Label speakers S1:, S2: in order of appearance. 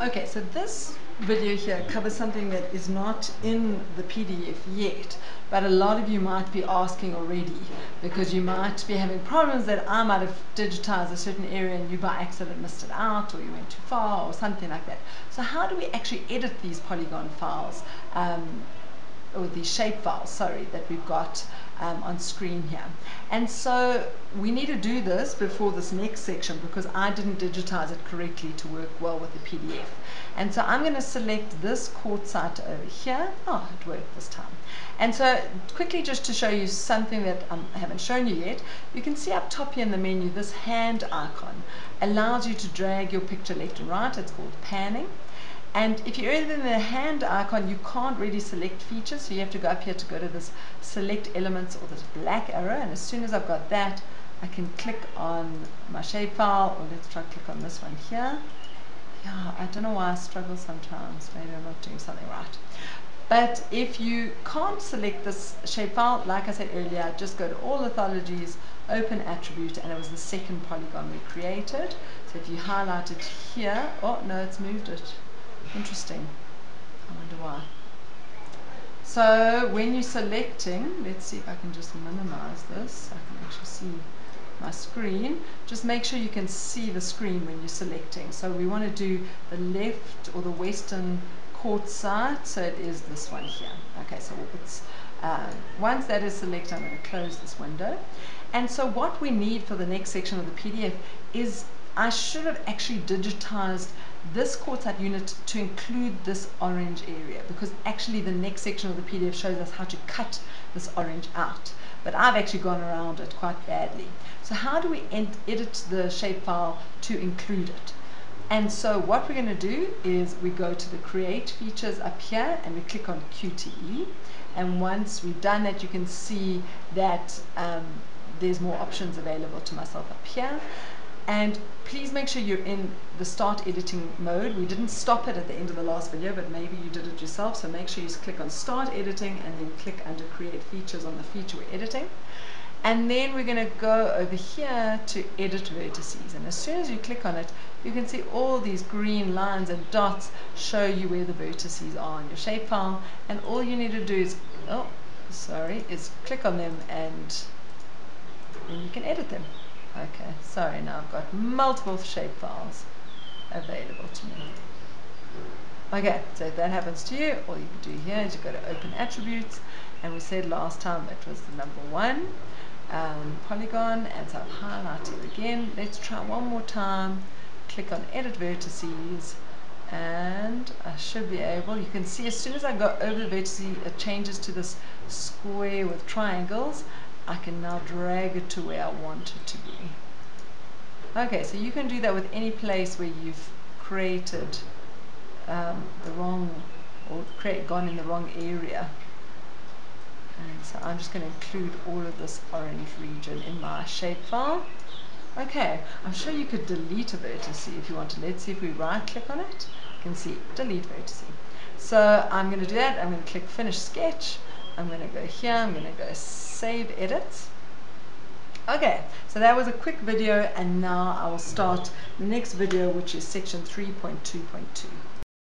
S1: Okay, so this video here covers something that is not in the PDF yet, but a lot of you might be asking already because you might be having problems that I might have digitized a certain area and you by accident missed it out or you went too far or something like that. So how do we actually edit these polygon files? Um, or these shape files, sorry, that we've got um, on screen here. And so we need to do this before this next section because I didn't digitize it correctly to work well with the PDF. And so I'm going to select this quartzite over here. Oh, it worked this time. And so quickly just to show you something that um, I haven't shown you yet, you can see up top here in the menu, this hand icon allows you to drag your picture left and right. It's called panning. And if you're in the hand icon, you can't really select features, so you have to go up here to go to this select elements or this black arrow, and as soon as I've got that, I can click on my shapefile, or let's try click on this one here. Yeah, I don't know why I struggle sometimes, maybe I'm not doing something right. But if you can't select this shapefile, like I said earlier, just go to all lithologies, open attribute, and it was the second polygon we created. So if you highlight it here, oh no, it's moved it. Interesting. I wonder why. So when you're selecting, let's see if I can just minimize this. I can actually see my screen. Just make sure you can see the screen when you're selecting. So we want to do the left or the western court quartzite. So it is this one here. Okay, so it's uh, once that is selected, I'm going to close this window. And so what we need for the next section of the PDF is I should have actually digitized this quartzite unit to include this orange area because actually the next section of the PDF shows us how to cut this orange out. But I've actually gone around it quite badly. So how do we edit the shapefile to include it? And so what we're going to do is we go to the create features up here and we click on QTE and once we've done that you can see that um, there's more options available to myself up here and please make sure you're in the start editing mode. We didn't stop it at the end of the last video, but maybe you did it yourself. So make sure you click on start editing and then click under create features on the feature we're editing. And then we're going to go over here to edit vertices. And as soon as you click on it, you can see all these green lines and dots show you where the vertices are in your shapefile. And all you need to do is, oh, sorry, is click on them and then you can edit them. Okay, sorry, now I've got multiple shape files available to me. Okay, so if that happens to you, all you can do here is you go to Open Attributes, and we said last time it was the number one um, polygon, and so I've highlighted again. Let's try one more time. Click on Edit Vertices, and I should be able, you can see as soon as I go over the vertices, it changes to this square with triangles. I can now drag it to where I want it to be. Okay, so you can do that with any place where you've created um, the wrong, or create, gone in the wrong area. And so I'm just going to include all of this orange region in my shapefile. Okay, I'm sure you could delete a vertex if you want to. Let's see if we right click on it. You can see delete vertex. So I'm going to do that. I'm going to click finish sketch. I'm going to go here. I'm going to go save edits. Okay, so that was a quick video and now I will start the next video which is section 3.2.2.